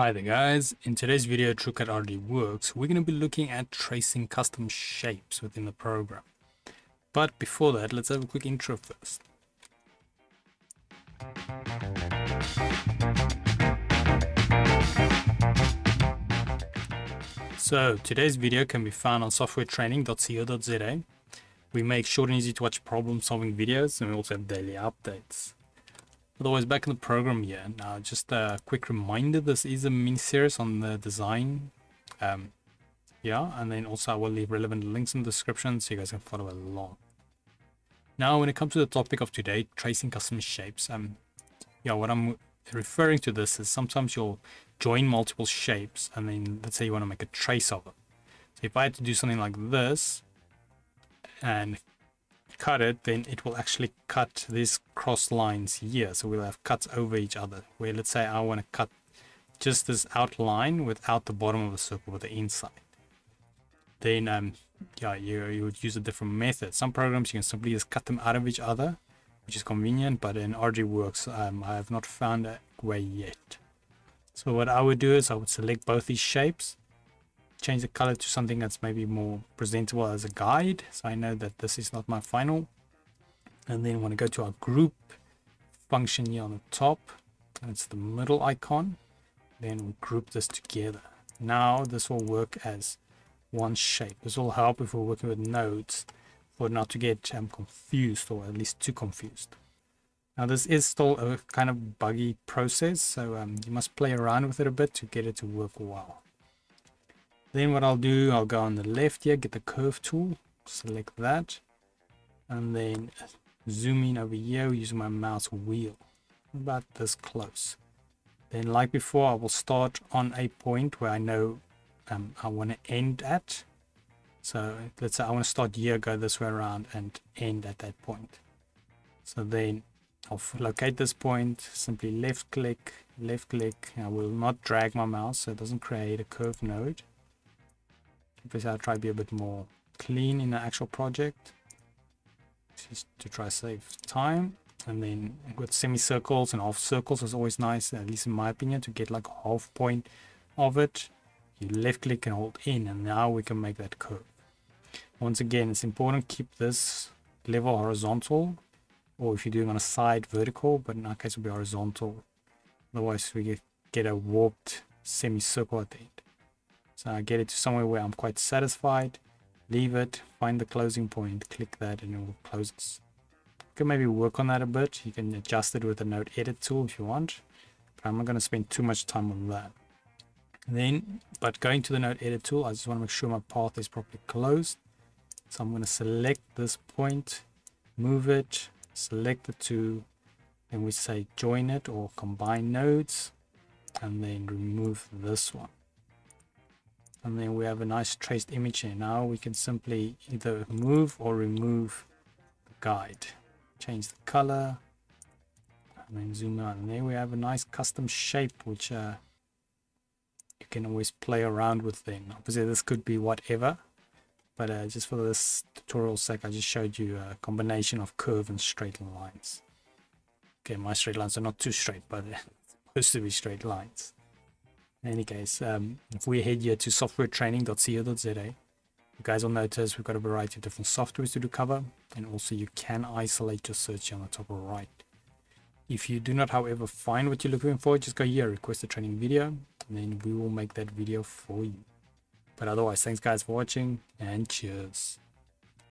Hi there guys, in today's video TruCUT RD Works, we're going to be looking at tracing custom shapes within the program. But before that, let's have a quick intro first. So today's video can be found on softwaretraining.co.za. We make short and easy to watch problem solving videos and we also have daily updates. Otherwise, back in the program here. Now, just a quick reminder, this is a mini-series on the design. Um, yeah, and then also I will leave relevant links in the description so you guys can follow along. Now, when it comes to the topic of today, tracing custom shapes, um, yeah, what I'm referring to this is sometimes you'll join multiple shapes and then let's say you want to make a trace of it. So if I had to do something like this and cut it, then it will actually cut these cross lines here. So we'll have cuts over each other. Where let's say I want to cut just this outline without the bottom of the circle with the inside. Then um, yeah, you, you would use a different method. Some programs you can simply just cut them out of each other, which is convenient, but in RDWorks, um, I have not found a way yet. So what I would do is I would select both these shapes change the color to something that's maybe more presentable as a guide. So I know that this is not my final. And then want to go to our group function here on the top. It's the middle icon. Then we'll group this together. Now this will work as one shape. This will help if we're working with nodes for not to get um, confused or at least too confused. Now this is still a kind of buggy process so um, you must play around with it a bit to get it to work well then what I'll do, I'll go on the left here, get the curve tool, select that, and then zoom in over here using my mouse wheel, about this close. Then like before, I will start on a point where I know um, I want to end at. So let's say I want to start here, go this way around and end at that point. So then I'll locate this point, simply left click, left click. I will not drag my mouse so it doesn't create a curve node. Obviously, I'll try to be a bit more clean in the actual project just to try to save time. And then with semicircles and half circles is always nice, at least in my opinion, to get like a half point of it. You left click and hold in, and now we can make that curve. Once again, it's important to keep this level horizontal, or if you're doing on a side vertical, but in our case, it'll be horizontal. Otherwise, we get, get a warped semicircle at the end. So I get it to somewhere where I'm quite satisfied. Leave it, find the closing point, click that and it will close it. You can maybe work on that a bit. You can adjust it with the node edit tool if you want. But I'm not going to spend too much time on that. then, but going to the node edit tool, I just want to make sure my path is properly closed. So I'm going to select this point, move it, select the two, then we say join it or combine nodes, and then remove this one and then we have a nice traced image here. Now we can simply either move or remove the guide. Change the color and then zoom out. And there we have a nice custom shape which uh, you can always play around with then. Obviously this could be whatever, but uh, just for this tutorial sake I just showed you a combination of curve and straight lines. Okay, my straight lines are not too straight, but they're supposed to be straight lines. In any case, um, if we head here to softwaretraining.co.za, you guys will notice we've got a variety of different softwares to do cover, and also you can isolate your search on the top right. If you do not, however, find what you're looking for, just go here, request a training video, and then we will make that video for you. But otherwise, thanks guys for watching, and cheers.